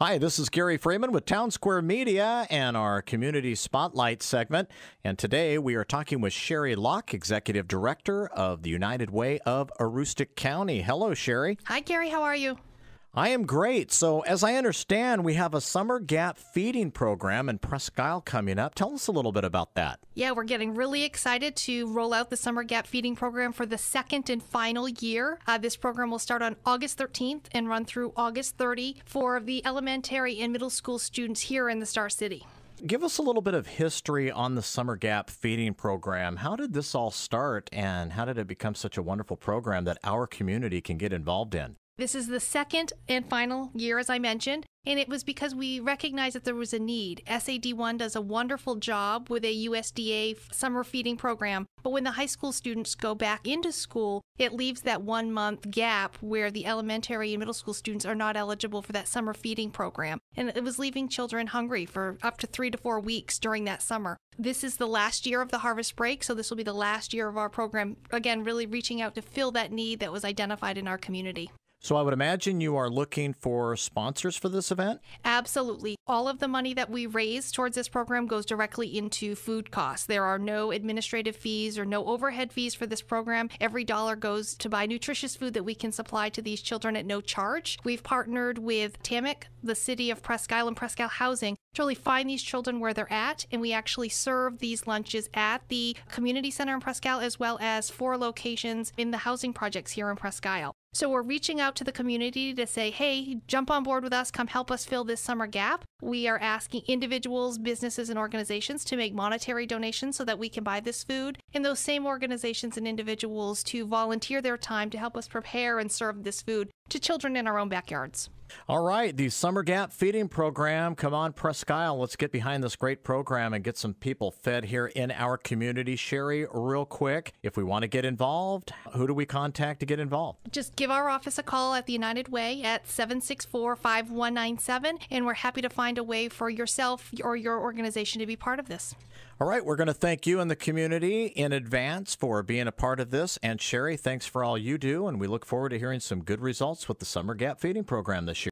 Hi, this is Gary Freeman with Townsquare Media and our Community Spotlight segment. And today we are talking with Sherry Locke, Executive Director of the United Way of Aroostook County. Hello, Sherry. Hi, Gary. How are you? I am great. So, as I understand, we have a summer gap feeding program in Presque Isle coming up. Tell us a little bit about that. Yeah, we're getting really excited to roll out the summer gap feeding program for the second and final year. Uh, this program will start on August 13th and run through August 30 for the elementary and middle school students here in the Star City. Give us a little bit of history on the Summer Gap feeding program. How did this all start and how did it become such a wonderful program that our community can get involved in? This is the second and final year, as I mentioned, and it was because we recognized that there was a need. SAD1 does a wonderful job with a USDA summer feeding program, but when the high school students go back into school, it leaves that one month gap where the elementary and middle school students are not eligible for that summer feeding program. And it was leaving children hungry for up to three to four weeks during that summer. This is the last year of the harvest break, so this will be the last year of our program. Again, really reaching out to fill that need that was identified in our community. So I would imagine you are looking for sponsors for this event? Absolutely. All of the money that we raise towards this program goes directly into food costs. There are no administrative fees or no overhead fees for this program. Every dollar goes to buy nutritious food that we can supply to these children at no charge. We've partnered with TAMC, the city of Presque Isle and Presque Isle Housing to really find these children where they're at, and we actually serve these lunches at the community center in Presque Isle as well as four locations in the housing projects here in Presque Isle. So we're reaching out to the community to say, hey, jump on board with us, come help us fill this summer gap. We are asking individuals, businesses, and organizations to make monetary donations so that we can buy this food, and those same organizations and individuals to volunteer their time to help us prepare and serve this food to children in our own backyards. All right, the Summer Gap Feeding Program. Come on, Presque Isle. Let's get behind this great program and get some people fed here in our community. Sherry, real quick, if we want to get involved, who do we contact to get involved? Just give our office a call at the United Way at 764 5197, and we're happy to find a way for yourself or your organization to be part of this. All right, we're going to thank you and the community in advance for being a part of this. And Sherry, thanks for all you do. And we look forward to hearing some good results with the Summer Gap Feeding Program this year.